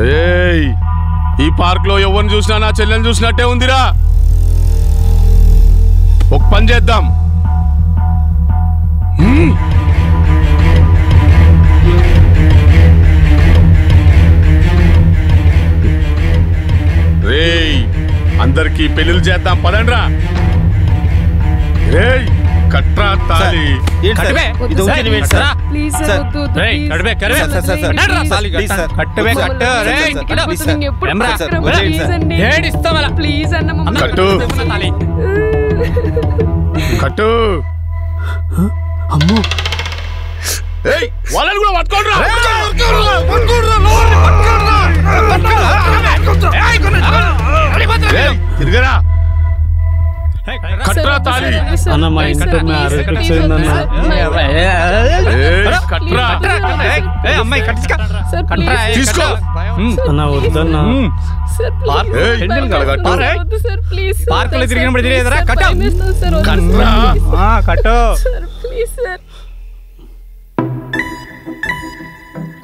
ఏయ్ ఈ పార్క్లో ఎవరిని చూసినా నా చెల్లెని చూసినట్టే ఉందిరా. ఒక పని చేద్దాం. రేయ్ అందరికీ పెళ్ళిళ్ళు చేద్దాం పదండ్రా. రేయ్. కట్రా తాలి కట్టు, అమ్మో. ఏయ్ వాళ్ళని కూడా పట్టుకోండిరా. ఏయ్, తిరగరా. అన్న, మా అన్న. వద్దన్న. పార్క్ తిరిగినప్పుడు తిరిగేదిరా? కట్టు. కట్టు.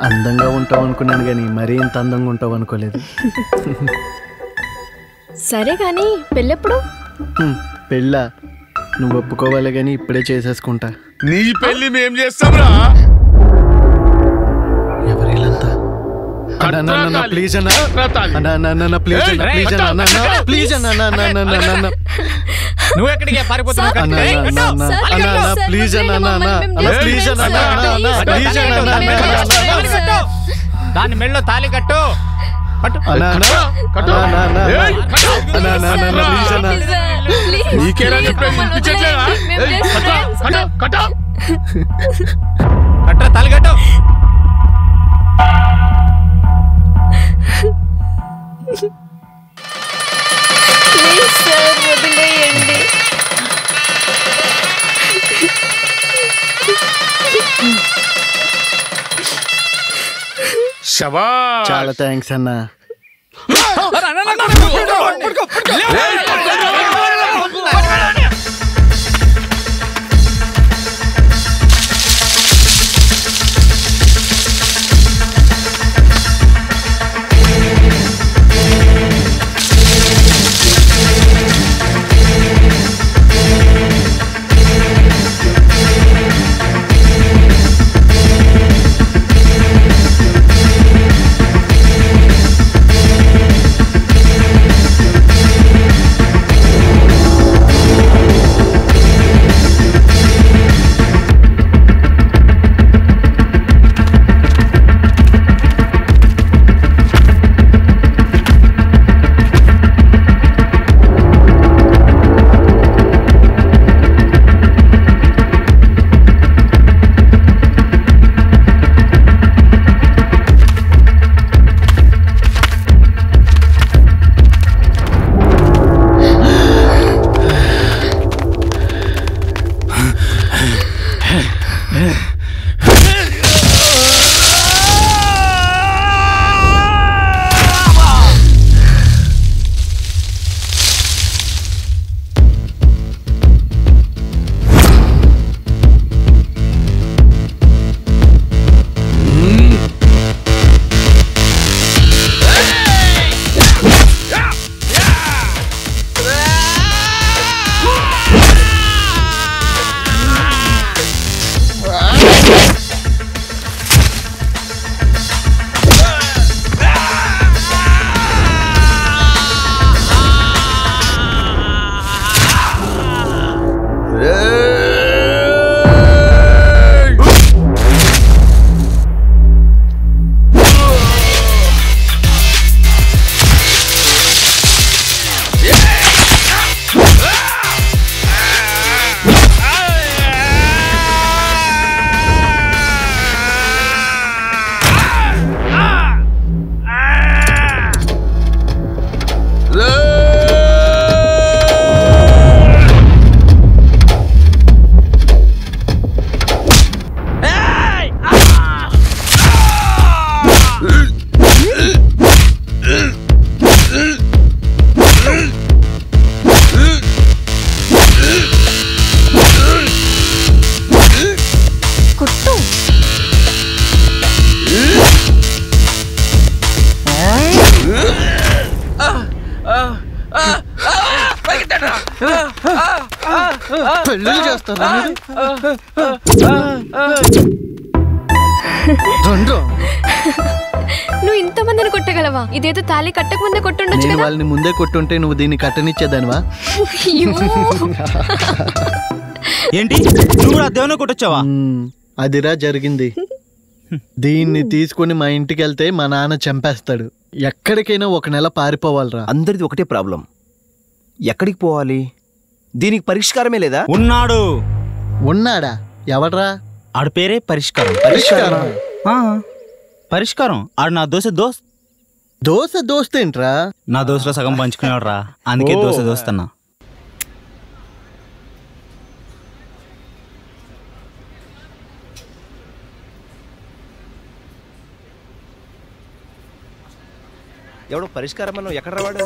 అందంగా ఉంటావు అనుకున్నాను కానీ మరీ ఇంత అందంగా ఉంటావు అనుకోలేదు సరే కానీ పెళ్ళెప్పుడు పెళ్ళా నువ్వు ఒప్పుకోవాలి కానీ ఇప్పుడే చేసేసుకుంటా నీ పెళ్ళి మేం చేస్తాంరా తాలి. ప్లీజ్ అన్న. అన్న, ప్లీజ్ అన్న, ప్లీజ్ అన్న, అన్న, అన్న, నువ్వు ఎక్కడికి పారిపోతున్నావు ప్లీజ్. ప్లీజ్. తాళి. దాని మెళ్ళో తాలి కట్టు నీకేనా చెప్పేది వినిపించట్లేదా ఏయ్, కట్రా, కట్టు, కట్టు. కట్రా తాలి కట్టు ప్లీజ్ సార్ వదిలేయండి. శబాష్ చాలా థ్యాంక్స్ అన్న పడుకో పడుకో పెళ్ళిళ్ళు చేస్తారా రెండు నువ్వు ఇంతమందిని కొట్టగలవా? ఇదేదో తాళి కట్టక ముందే కొట్టుండొచ్చు నేను వాళ్ళని ముందే కొట్టుంటే నువ్వు దీన్ని కట్టనిచ్చేదానివా. ఏంటి? నువ్వు కూడా దేవుని కొట్టొచ్చావా? అదిరా జరిగింది. దీన్ని తీసుకొని మా ఇంటికి వెళ్తే మా నాన్న చంపేస్తాడు. ఎక్కడికైనా ఒక నెల పారిపోవాలిరా. అందరిది ఒకటే ప్రాబ్లం. ఎక్కడికి పోవాలి? దీనికి పరిష్కారమే లేదా? ఉన్నాడు. ఉన్నాడా? ఎవడ్రా? ఆడ పేరే పరిష్కారం. పరిష్కారం. ఆ, పరిష్కారం. ఆడు నా దోశ దోస్ దోశ దోస్తేంట్రా నా దోశలో సగం పంచుకునేవాడు రా అందుకే ఓ. దోశ దోస్తున్నా ఎవడో పరిష్కారం అన్నావు? ఎక్కడ రావాడు?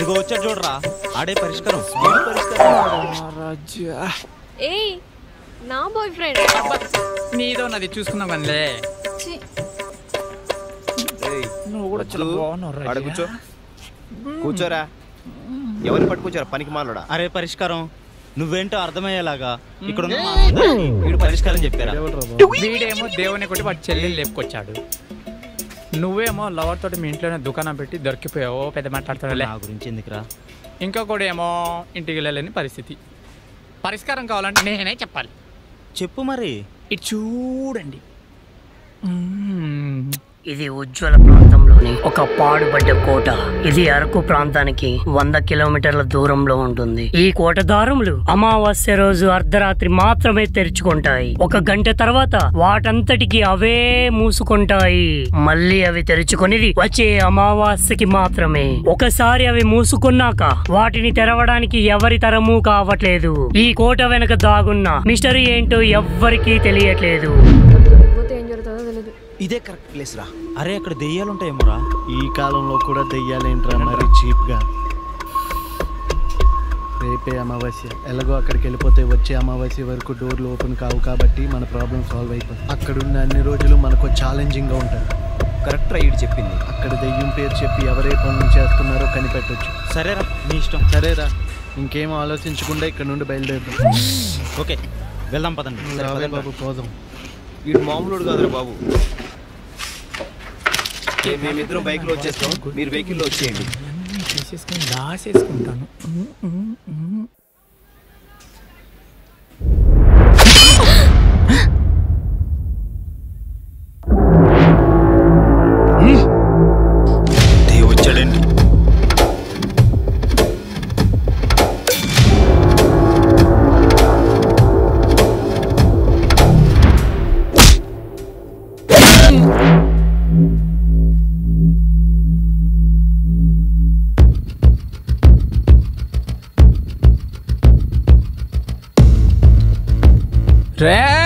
అదిగో వచ్చాడు చూడరా. ఆడే పరిష్కారం. ఏయ్ నా బాయ్ ఫ్రెండ్ నీదో నాది చూసుకుందాం నువ్వు కూడా వద్దు. ఆడ కూర్చో. కూర్చోరా. ఎవరిని పట్టుకొచ్చారా? పనికి మాలోడా? అరే పరిష్కారం నువ్వేంటో అర్థమయ్యేలాగా ఇక్కడ వీడు పరిష్కారం చెప్పారా? వీడేమో దేవుని కొట్టి వాడి చెల్లెలు లేపుకొచ్చాడు. నువ్వేమో లవర్ తోటి మీ ఇంట్లోనే దుకాణం పెట్టి దొరికిపోయావు పెద్ద మాట్లాడుతున్నావులే నా గురించి ఎందుకురా? ఇంకొకడు ఏమో ఇంటికి వెళ్ళలేని పరిస్థితి. పరిష్కారం కావాలంటే నేనే చెప్పాలి. చెప్పు మరి. ఇటు చూడండి. ఇది ఉజ్వల ప్రాంతంలోని ఒక పాడుబడ్డ కోట. ఇది అరకు ప్రాంతానికి వంద కిలోమీటర్ల దూరంలో ఉంటుంది. ఈ కోట దారములు అమావాస్య రోజు అర్ధరాత్రి మాత్రమే తెరుచుకుంటాయి. ఒక గంట తర్వాత వాటంతటికి అవే మూసుకుంటాయి. మళ్ళీ అవి తెరుచుకునేది వచ్చే అమావాస్యకి మాత్రమే. ఒకసారి అవి మూసుకున్నాక వాటిని తెరవడానికి ఎవరి తరము కావట్లేదు. ఈ కోట వెనక దాగున్న మిస్టరీ ఏంటో ఎవ్వరికీ తెలియట్లేదు. ఇదే కరెక్ట్ ప్లేస్ రా. అరే అక్కడ దెయ్యాలు ఉంటాయేమోరా ఈ కాలంలో కూడా దెయ్యాలేంట్రా మరి చీప్గా? రేపే అమావాస్య. ఎలాగో అక్కడికి వెళ్ళిపోతే వచ్చే అమావాస్య వరకు డోర్లు ఓపెన్ కావు కాబట్టి మన ప్రాబ్లం సాల్వ్ అయిపోతుంది. అక్కడున్న అన్ని రోజులు మనకు ఛాలెంజింగ్గా ఉంటుంది కరెక్ట్ రా ఈడు చెప్పింది. అక్కడ దెయ్యం పేరు చెప్పి ఎవరే పనులు చేస్తున్నారో కనిపెట్టొచ్చు. సరేరా నీ ఇష్టం. సరేరా. ఇంకేం ఆలోచించకుండా ఇక్కడ నుండి బయలుదేరుదాం. ఓకే వెళ్దాం పదండి. బాబు పోదాం. వీడు మామూలుడు కాదురా బాబు. మేమిద్దరం బైక్లో వచ్చేస్తాం మీరు వెహికల్లో వచ్చేయండి ఇవన్నీ దాసేసుకుంటాను రే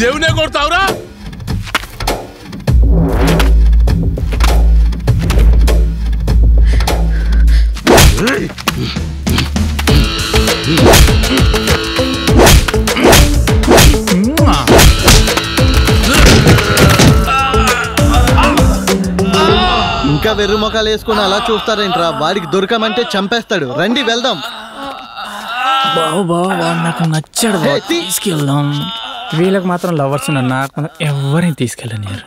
దేవునే కొడతావురా? ఇంకా వెర్రు మొఖాలు వేసుకుని అలా చూస్తారేంట్రా? వాడికి దొరకమంటే చంపేస్తాడు. రండి వెళ్దాం. బాబు బాబు నాకు నచ్చాడు తీసుకెళ్దాం. వీళ్ళకి మాత్రం లవర్స్ ఉన్నారు నాకు ఎవరిని తీసుకెళ్ళనియరు